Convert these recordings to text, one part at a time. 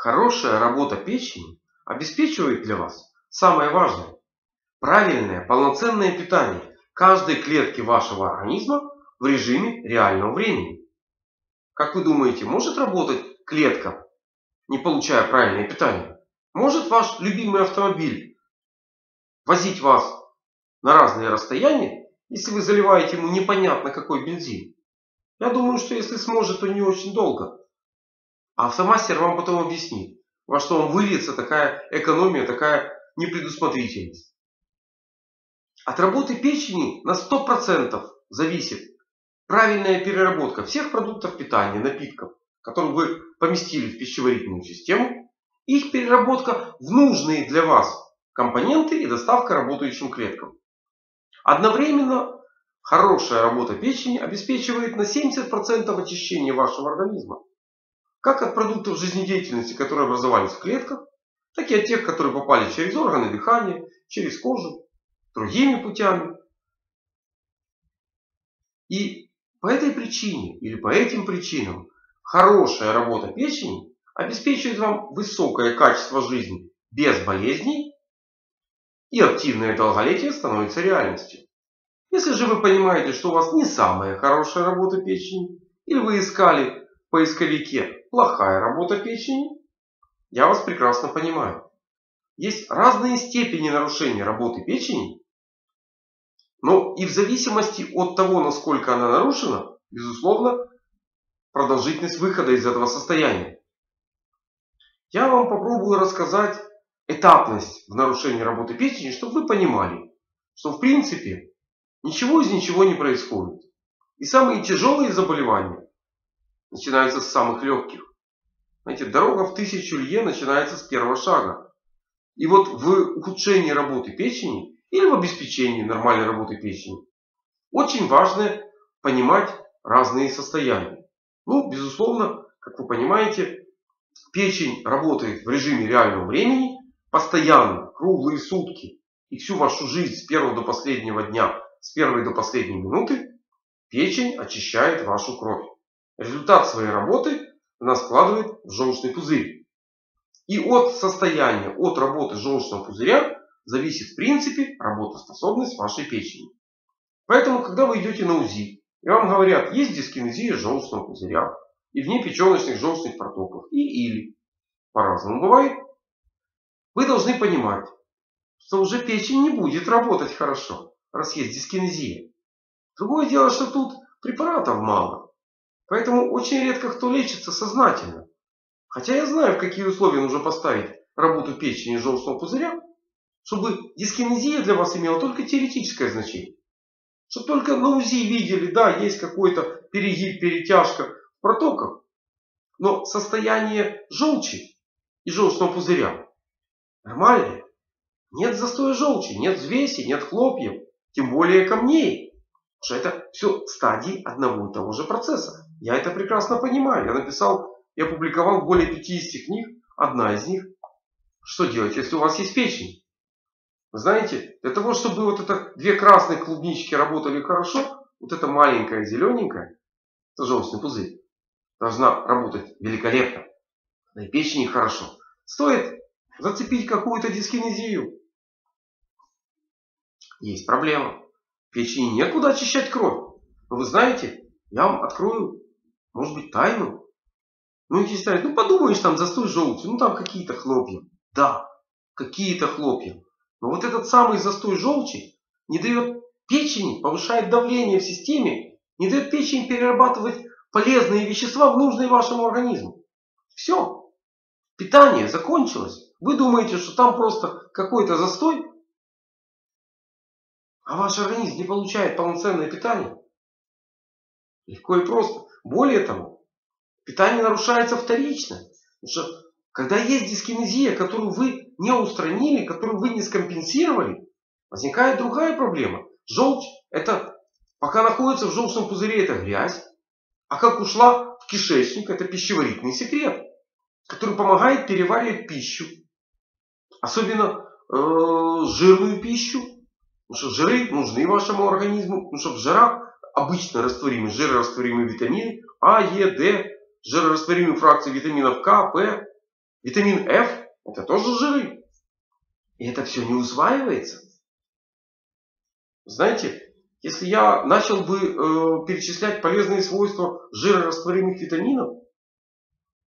Хорошая работа печени обеспечивает для вас самое важное – правильное полноценное питание каждой клетки вашего организма в режиме реального времени. Как вы думаете, может работать клетка, не получая правильное питание? Может ваш любимый автомобиль возить вас на разные расстояния, если вы заливаете ему непонятно какой бензин? Я думаю, что если сможет, то не очень долго. А автомастер вам потом объяснит, во что вам выльется такая экономия, такая непредусмотрительность. От работы печени на 100% зависит правильная переработка всех продуктов питания, напитков, которые вы поместили в пищеварительную систему, их переработка в нужные для вас компоненты и доставка работающим клеткам. Одновременно хорошая работа печени обеспечивает на 70% очищения вашего организма. Как от продуктов жизнедеятельности, которые образовались в клетках, так и от тех, которые попали через органы дыхания, через кожу, другими путями. И по этой причине или по этим причинам хорошая работа печени обеспечивает вам высокое качество жизни без болезней и активное долголетие становится реальностью. Если же вы понимаете, что у вас не самая хорошая работа печени, или вы искали в поисковике плохая работа печени, я вас прекрасно понимаю. Есть разные степени нарушения работы печени, но и в зависимости от того, насколько она нарушена, безусловно, продолжительность выхода из этого состояния. Я вам попробую рассказать этапность в нарушении работы печени, чтобы вы понимали, что в принципе ничего из ничего не происходит. И самые тяжелые заболевания начинаются с самых легких. Знаете, дорога в тысячу лье начинается с первого шага. И вот в ухудшении работы печени или в обеспечении нормальной работы печени очень важно понимать разные состояния. Ну, безусловно, как вы понимаете, печень работает в режиме реального времени постоянно, круглые сутки. И всю вашу жизнь с первого до последнего дня, с первой до последней минуты, печень очищает вашу кровь. Результат своей работы она складывает в желчный пузырь. И от состояния, от работы желчного пузыря зависит в принципе работоспособность вашей печени. Поэтому, когда вы идете на УЗИ, и вам говорят, есть дискинезия желчного пузыря, и вне печеночных желчных протоков, и или, по-разному бывает, вы должны понимать, что уже печень не будет работать хорошо, раз есть дискинезия. Другое дело, что тут препаратов мало. Поэтому очень редко кто лечится сознательно. Хотя я знаю, в какие условия нужно поставить работу печени и желчного пузыря, чтобы дискинезия для вас имела только теоретическое значение. Чтобы только на УЗИ видели, да, есть какой-то перегиб, перетяжка в протоках. Но состояние желчи и желчного пузыря нормальное. Нет застоя желчи, нет взвеси, нет хлопьев, тем более камней. Потому что это все стадии одного и того же процесса. Я это прекрасно понимаю. Я написал и опубликовал более 50 книг. Одна из них. Что делать, если у вас есть печень? Вы знаете, для того, чтобы вот это две красные клубнички работали хорошо, вот эта маленькая зелененькая, это желчный пузырь, должна работать великолепно. На печени хорошо. Стоит зацепить какую-то дискинезию. Есть проблема. Печени некуда очищать кровь. Но вы знаете, я вам открою, может быть, тайну. Ну, если ставить, ну подумаешь, там застой желчи, ну там какие-то хлопья. Да, какие-то хлопья. Но вот этот самый застой желчи не дает печени, повышает давление в системе, не дает печени перерабатывать полезные вещества в нужные вашему организму. Все. Питание закончилось. Вы думаете, что там просто какой-то застой, а ваш организм не получает полноценное питание? Легко и просто. Более того, питание нарушается вторично. Потому что когда есть дискинезия, которую вы не устранили, которую вы не скомпенсировали, возникает другая проблема. Желчь, это пока находится в желчном пузыре, это грязь. А как ушла в кишечник, это пищеварительный секрет, который помогает переваривать пищу. Особенно э, жирную пищу. Потому что жиры нужны вашему организму. Потому что в жирах обычно растворимы жирорастворимые витамины А, Е, Д, жирорастворимые фракции витаминов К, П, Витамин F – это тоже жиры. И это все не усваивается. Знаете, если я начал бы э, перечислять полезные свойства жирорастворимых витаминов,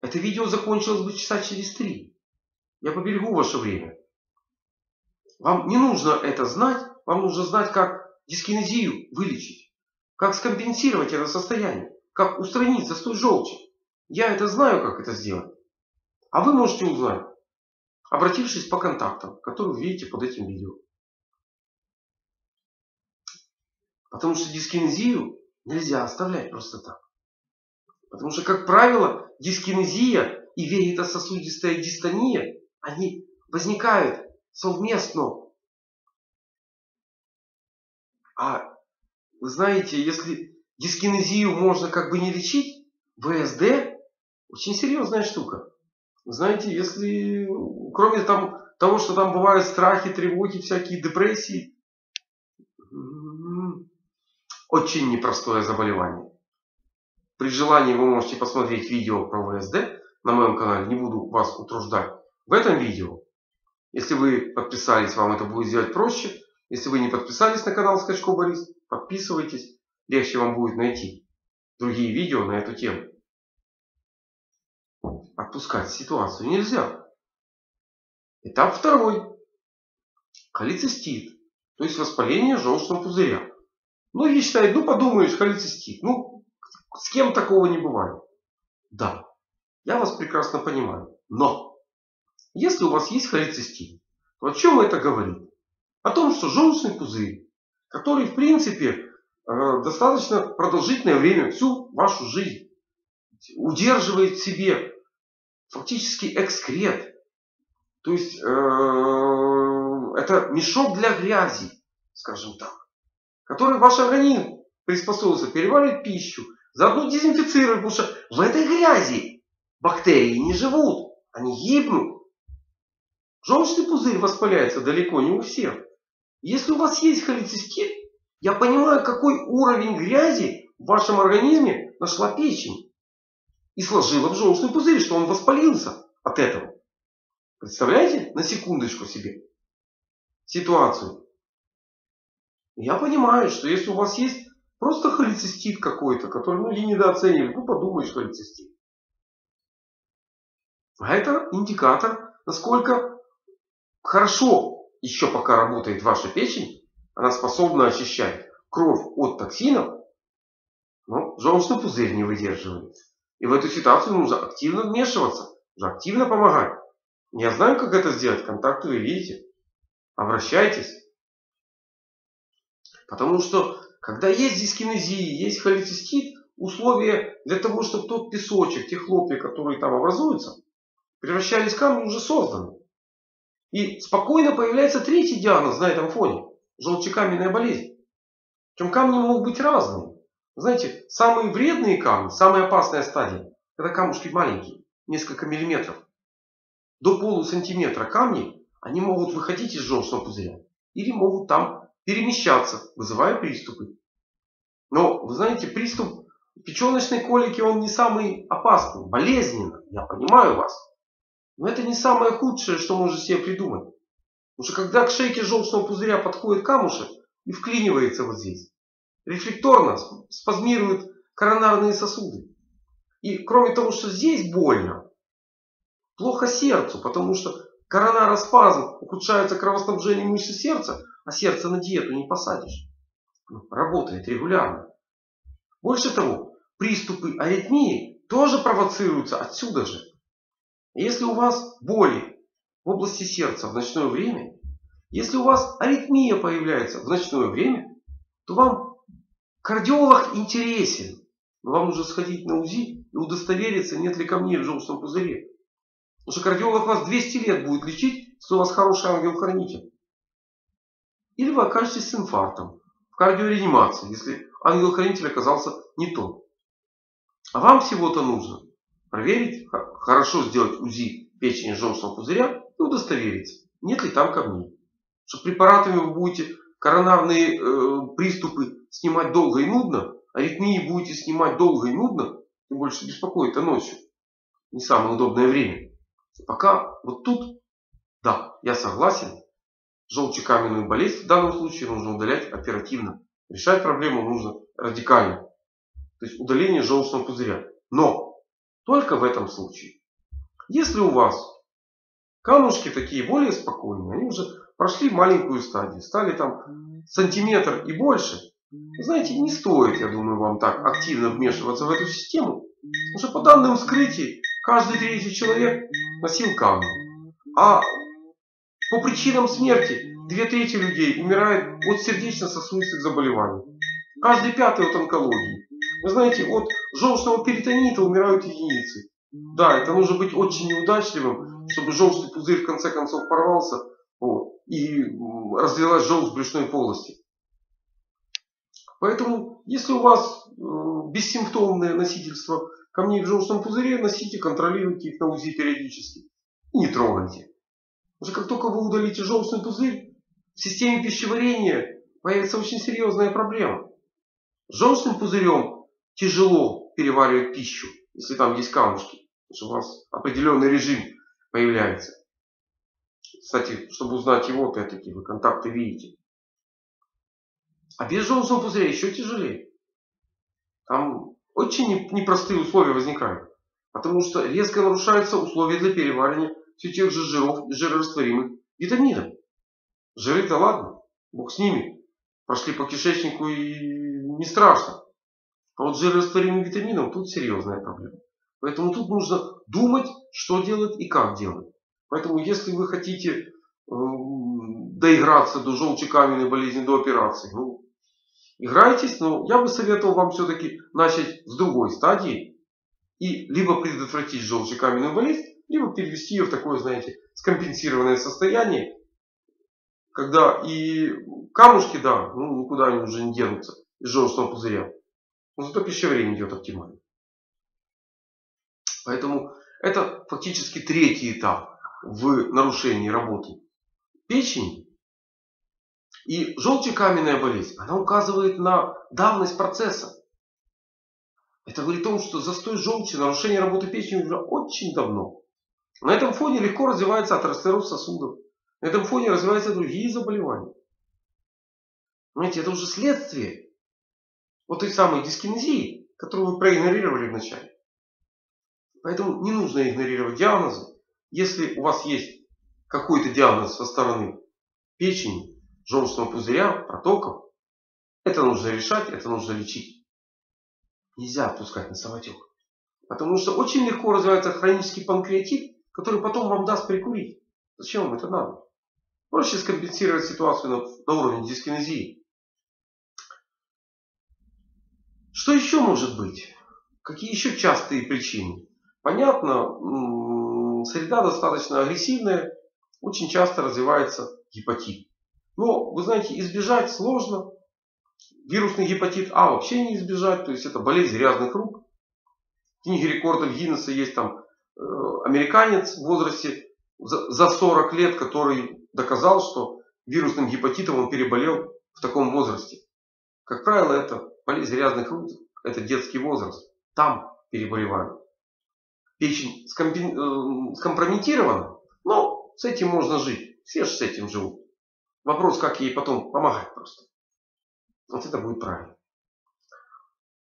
это видео закончилось бы часа через три. Я поберегу ваше время. Вам не нужно это знать, вам нужно знать, как дискинезию вылечить, как скомпенсировать это состояние, как устранить застой желчи. Я это знаю, как это сделать. А вы можете узнать, обратившись по контактам, которые вы видите под этим видео. Потому что дискинезию нельзя оставлять просто так. Потому что, как правило, дискинезия и вегетососудистая дистония, они возникают совместно. А знаете, если дискинезию можно как бы не лечить, ВСД очень серьезная штука. Знаете, если кроме там, того, что там бывают страхи, тревоги, всякие депрессии, очень непростое заболевание. При желании вы можете посмотреть видео про ВСД на моем канале. Не буду вас утруждать. В этом видео, если вы подписались, вам это будет сделать проще. Если вы не подписались на канал Скачко Борис, подписывайтесь. Легче вам будет найти другие видео на эту тему. Отпускать ситуацию нельзя. Этап второй. Холецистит. То есть воспаление желчного пузыря. Многие считают, ну подумаешь, холецистит. Ну, с кем такого не бывает. Да, я вас прекрасно понимаю. Но, если у вас есть холецистит, то о чем это говорит? О том, что желчный пузырь, который в принципе э, достаточно продолжительное время, всю вашу жизнь, удерживает в себе фактически экскрет. То есть э, это мешок для грязи, скажем так который ваш организм приспособился переваривать пищу, заодно дезинфицировать, потому что в этой грязи бактерии не живут, они гибнут. Желчный пузырь воспаляется далеко не у всех. Если у вас есть холецистит, я понимаю, какой уровень грязи в вашем организме нашла печень. И сложила в желчный пузырь, что он воспалился от этого. Представляете на секундочку себе ситуацию. Я понимаю, что если у вас есть просто холецистит какой-то, который ну, не недооценивали, ну подумаешь холецистит. А это индикатор, насколько хорошо еще пока работает ваша печень. Она способна очищать кровь от токсинов, но желчный пузырь не выдерживает. И в эту ситуацию нужно активно вмешиваться, нужно активно помогать. Я знаю, как это сделать, контакты вы видите. Обращайтесь. Потому что, когда есть дискинезия, есть холецистит, условия для того, чтобы тот песочек, те хлопья, которые там образуются, превращались в камни, уже созданы. И спокойно появляется третий диагноз на этом фоне. Желчекаменная болезнь. Причем камни могут быть разные. Знаете, самые вредные камни, самая опасная стадия, это камушки маленькие, несколько миллиметров. До полусантиметра камни, они могут выходить из желчного пузыря. Или могут там перемещаться, вызывая приступы. Но, вы знаете, приступ печеночной колики, он не самый опасный, болезненно, я понимаю вас. Но это не самое худшее, что можно себе придумать. Потому что когда к шейке желчного пузыря подходит камушек и вклинивается вот здесь, рефлекторно спазмируют коронарные сосуды. И кроме того, что здесь больно, плохо сердцу, потому что коронароспазм, ухудшается кровоснабжение мышцы сердца, а сердце на диету не посадишь. Ну, работает регулярно. Больше того, приступы аритмии тоже провоцируются отсюда же. Если у вас боли в области сердца в ночное время, если у вас аритмия появляется в ночное время, то вам кардиолог интересен. Но вам нужно сходить на УЗИ и удостовериться, нет ли камней в желчном пузыре. Потому что кардиолог вас 200 лет будет лечить, если у вас хороший ангел-хранитель. Или вы окажетесь с инфарктом в кардиореанимации, если ангел-хранитель оказался не тот. А вам всего-то нужно проверить, хорошо сделать УЗИ печени желчного пузыря и удостовериться, нет ли там камней. Что препаратами вы будете коронарные э, приступы снимать долго и нудно, аритмии будете снимать долго и нудно, тем больше беспокоит, а ночью. Не самое удобное время. Пока вот тут, да, я согласен, желчекаменную болезнь в данном случае нужно удалять оперативно. Решать проблему нужно радикально. То есть удаление желчного пузыря. Но только в этом случае. Если у вас камушки такие более спокойные, они уже прошли маленькую стадию, стали там сантиметр и больше, знаете, не стоит, я думаю, вам так активно вмешиваться в эту систему. Потому что по данным вскрытий, каждый третий человек носил камни. А по причинам смерти две трети людей умирают от сердечно-сосудистых заболеваний. Каждый пятый от онкологии. Вы знаете, от желчного перитонита умирают единицы. Да, это нужно быть очень неудачливым, чтобы желчный пузырь в конце концов порвался вот, и разлилась желчь брюшной полости. Поэтому, если у вас э, бессимптомное носительство камней в желчном пузыре, носите, контролируйте их на УЗИ периодически. И не трогайте. Уже как только вы удалите желчный пузырь, в системе пищеварения появится очень серьезная проблема. Желчным пузырем тяжело переваривать пищу, если там есть камушки. Потому что у вас определенный режим появляется. Кстати, чтобы узнать его, опять-таки, вы контакты видите. А без желчного пузыря еще тяжелее. Там очень непростые условия возникают. Потому что резко нарушаются условия для переваривания все тех же жиров и жирорастворимых витаминов. Жиры-то ладно, бог с ними. Прошли по кишечнику и не страшно. А вот жирорастворимым витамином тут серьезная проблема. Поэтому тут нужно думать, что делать и как делать. Поэтому если вы хотите э, доиграться до желчекаменной болезни, до операции, ну, играйтесь, но я бы советовал вам все-таки начать с другой стадии и либо предотвратить желчекаменную болезнь, либо перевести ее в такое, знаете, скомпенсированное состояние, когда и камушки, да, ну, никуда они уже не денутся из желчного пузыря. Но зато пищеварение идет оптимально. Поэтому это фактически третий этап в нарушении работы печени. И желчекаменная болезнь, она указывает на давность процесса. Это говорит о том, что застой желчи, нарушение работы печени уже очень давно. На этом фоне легко развивается атеросклероз сосудов. На этом фоне развиваются другие заболевания. Понимаете, это уже следствие вот той самой дискинезии, которую вы проигнорировали вначале. Поэтому не нужно игнорировать диагнозы. Если у вас есть какой-то диагноз со стороны печени, желчного пузыря, протоков, это нужно решать, это нужно лечить. Нельзя отпускать на самотек. Потому что очень легко развивается хронический панкреатит, который потом вам даст прикурить. Зачем вам это надо? Проще скомпенсировать ситуацию на, на уровне дискинезии. Что еще может быть? Какие еще частые причины? Понятно, среда достаточно агрессивная, очень часто развивается гепатит. Но, вы знаете, избежать сложно. Вирусный гепатит А вообще не избежать, то есть это болезнь грязных рук. В книге рекордов Гиннесса есть там э, американец в возрасте за 40 лет, который доказал, что вирусным гепатитом он переболел в таком возрасте. Как правило, это болезнь грязных рук, это детский возраст. Там переболевают. Печень э, скомпрометирована, но с этим можно жить. Все же с этим живут. Вопрос, как ей потом помогать просто. Вот это будет правильно.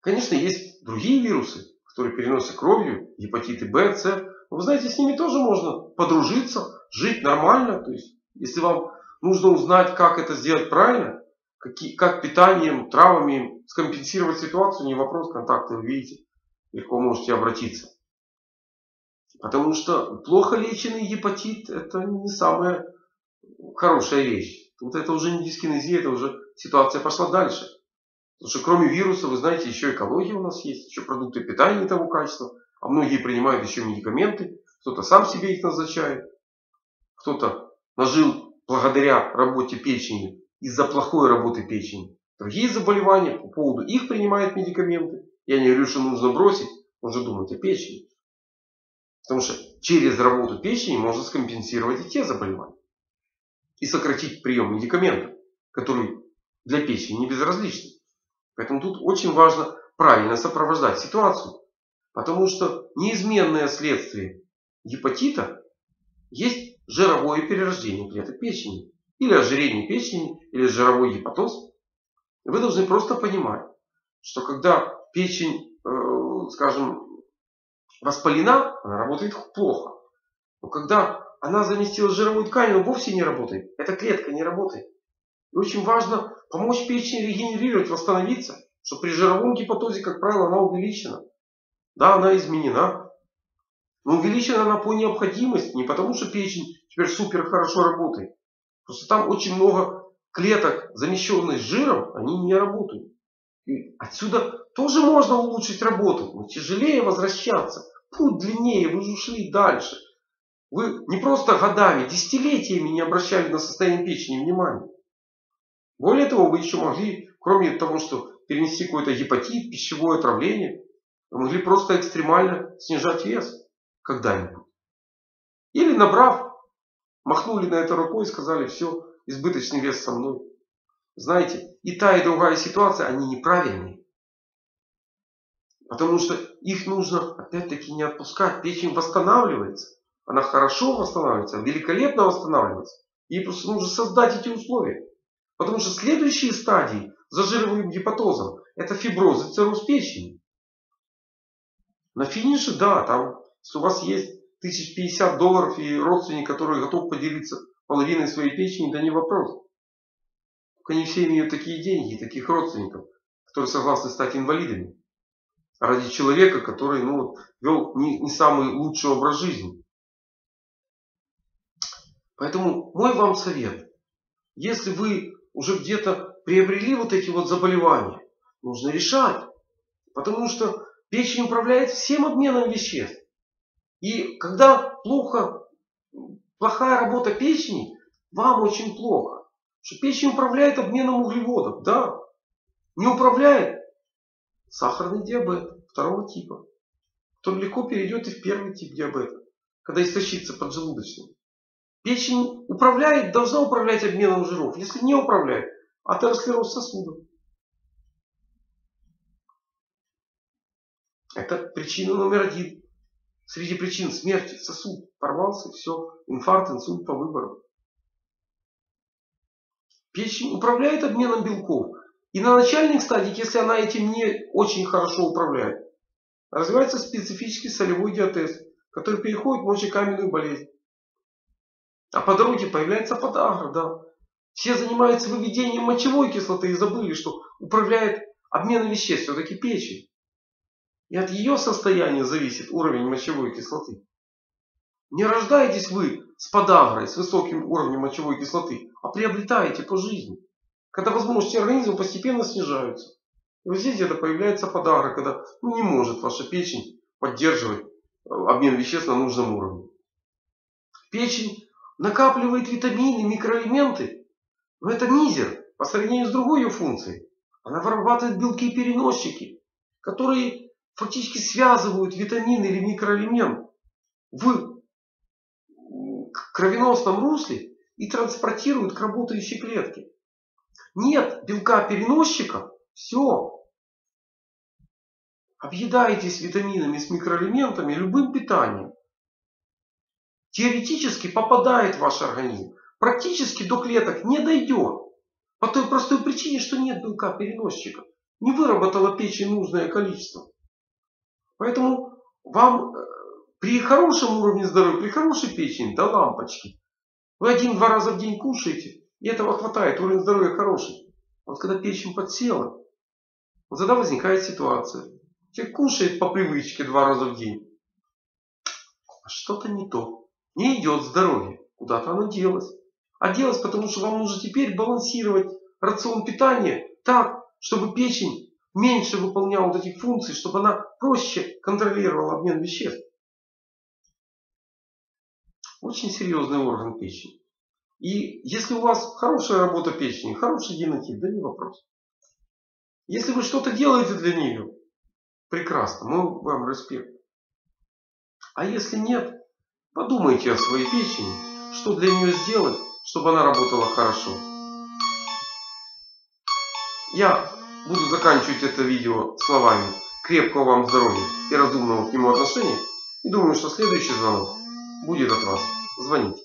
Конечно, есть другие вирусы, которые переносятся кровью, гепатиты Б, С. Но вы знаете, с ними тоже можно подружиться, жить нормально. То есть, если вам нужно узнать, как это сделать правильно, какие, как питанием, травами скомпенсировать ситуацию, не вопрос, контакты вы видите, легко можете обратиться. Потому что плохо леченный гепатит это не самая хорошая вещь. Тут это уже не дискинезия, это уже ситуация пошла дальше. Потому что кроме вируса, вы знаете, еще экология у нас есть, еще продукты питания того качества. А многие принимают еще медикаменты. Кто-то сам себе их назначает. Кто-то нажил благодаря работе печени, из-за плохой работы печени. Другие заболевания по поводу их принимают медикаменты. Я не говорю, что нужно бросить. Нужно думать о печени. Потому что через работу печени можно скомпенсировать и те заболевания. И сократить прием медикаментов, который для печени не безразличны. Поэтому тут очень важно правильно сопровождать ситуацию. Потому что неизменное следствие гепатита есть жировое перерождение клеток печени. Или ожирение печени, или жировой гепатоз. Вы должны просто понимать, что когда печень, э, скажем, воспалена, она работает плохо. Но когда она заместила жировую ткань, но вовсе не работает. Эта клетка не работает. И очень важно помочь печени регенерировать, восстановиться, что при жировом гепатозе, как правило, она увеличена. Да, она изменена. Но увеличена она по необходимости, не потому что печень теперь супер хорошо работает. Просто там очень много клеток, замещенных жиром, они не работают. И отсюда тоже можно улучшить работу, но тяжелее возвращаться. Путь длиннее, вы же ушли дальше. Вы не просто годами, десятилетиями не обращали на состояние печени внимания. Более того, вы еще могли, кроме того, что перенести какой-то гепатит, пищевое отравление, вы могли просто экстремально снижать вес когда-нибудь. Или набрав, махнули на это рукой и сказали, все, избыточный вес со мной. Знаете, и та, и другая ситуация, они неправильные. Потому что их нужно, опять-таки, не отпускать. Печень восстанавливается. Она хорошо восстанавливается, великолепно восстанавливается. Ей просто нужно создать эти условия. Потому что следующие стадии за гепатозом это фиброз и цирроз печени. На финише, да, там, если у вас есть 1050 долларов и родственник, который готов поделиться половиной своей печени, да не вопрос. Только не все имеют такие деньги, таких родственников, которые согласны стать инвалидами. Ради человека, который ну, вел не, не самый лучший образ жизни. Поэтому мой вам совет. Если вы уже где-то приобрели вот эти вот заболевания, нужно решать. Потому что печень управляет всем обменом веществ. И когда плохо, плохая работа печени, вам очень плохо. Что печень управляет обменом углеводов, да. Не управляет сахарный диабет второго типа. Кто легко перейдет и в первый тип диабета, когда истощится поджелудочный. Печень управляет, должна управлять обменом жиров. Если не управляет, атеросклероз сосудов. Это причина номер один. Среди причин смерти сосуд порвался, все, инфаркт, инсульт по выбору. Печень управляет обменом белков. И на начальных стадиях, если она этим не очень хорошо управляет, развивается специфический солевой диатез, который переходит в мочекаменную болезнь. А по дороге появляется подагра, да. Все занимаются выведением мочевой кислоты и забыли, что управляет обменом веществ все-таки печень. И от ее состояния зависит уровень мочевой кислоты. Не рождаетесь вы с подагрой, с высоким уровнем мочевой кислоты, а приобретаете по жизни. Когда возможности организма постепенно снижаются. И вот здесь где-то появляется подагра, когда ну, не может ваша печень поддерживать э, обмен веществ на нужном уровне. Печень накапливает витамины, микроэлементы. Но это мизер по сравнению с другой ее функцией. Она вырабатывает белки-переносчики, которые фактически связывают витамин или микроэлемент в кровеносном русле и транспортируют к работающей клетке. Нет белка-переносчика, все. Объедаетесь витаминами с микроэлементами, любым питанием теоретически попадает в ваш организм, практически до клеток не дойдет. По той простой причине, что нет белка переносчика. Не выработала печень нужное количество. Поэтому вам э, при хорошем уровне здоровья, при хорошей печени, до лампочки. Вы один-два раза в день кушаете, и этого хватает, уровень здоровья хороший. Вот когда печень подсела, вот тогда возникает ситуация. Человек кушает по привычке два раза в день. А что-то не то не идет здоровье. Куда-то оно делось. А делось потому, что вам нужно теперь балансировать рацион питания так, чтобы печень меньше выполняла вот этих функций, чтобы она проще контролировала обмен веществ. Очень серьезный орган печени. И если у вас хорошая работа печени, хороший генотип, да не вопрос. Если вы что-то делаете для нее, прекрасно, мы вам респект. А если нет, Подумайте о своей печени, что для нее сделать, чтобы она работала хорошо. Я буду заканчивать это видео словами крепкого вам здоровья и разумного к нему отношения. И думаю, что следующий звонок будет от вас. звоните.